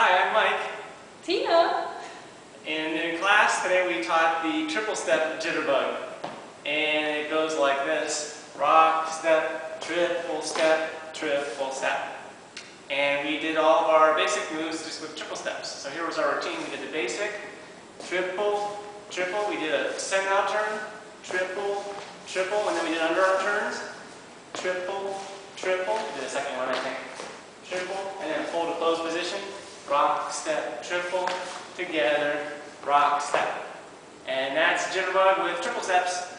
Hi, I'm Mike. Tina. And in class today we taught the triple step jitterbug. And it goes like this. Rock, step, triple step, triple step. And we did all of our basic moves just with triple steps. So here was our routine. We did the basic, triple, triple. We did a send out turn, triple, triple, and then we did underarm turns. Triple, Rock, step, triple, together, rock, step. And that's jitterbug with triple steps.